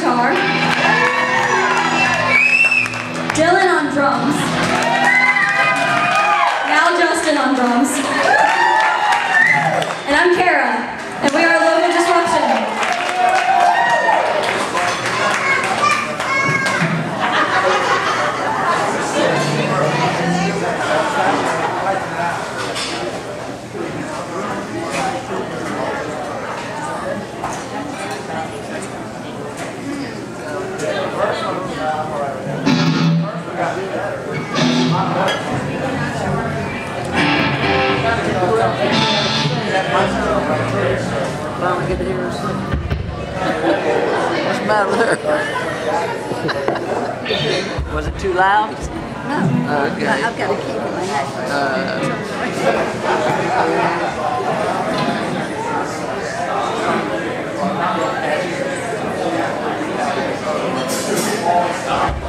guitar. What's the matter with her? Was it too loud? No. Okay. I, have got a key in my neck. Uh,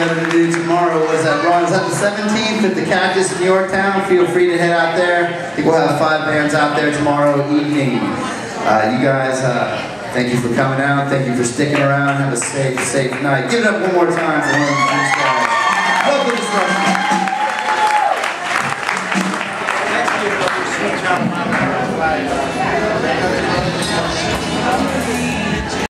better to do tomorrow. Was that Ron? Is that the 17th at the Cactus in Yorktown? Feel free to head out there. I think we'll have five bands out there tomorrow evening. Uh, you guys, uh, thank you for coming out. Thank you for sticking around. Have a safe, safe night. Give it up one more time for one